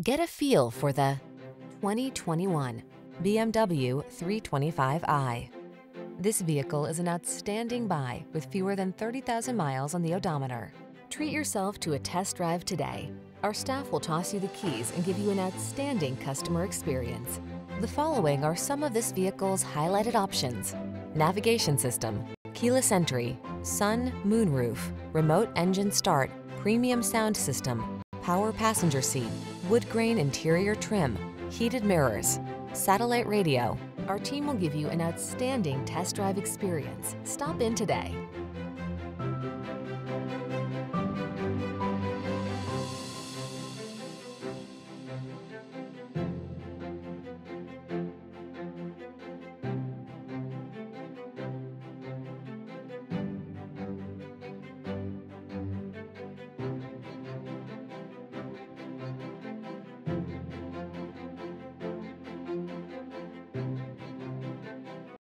Get a feel for the 2021 BMW 325i. This vehicle is an outstanding buy with fewer than 30,000 miles on the odometer. Treat yourself to a test drive today. Our staff will toss you the keys and give you an outstanding customer experience. The following are some of this vehicle's highlighted options. Navigation system, keyless entry, sun, moonroof, remote engine start, premium sound system, power passenger seat, wood grain interior trim, heated mirrors, satellite radio. Our team will give you an outstanding test drive experience. Stop in today.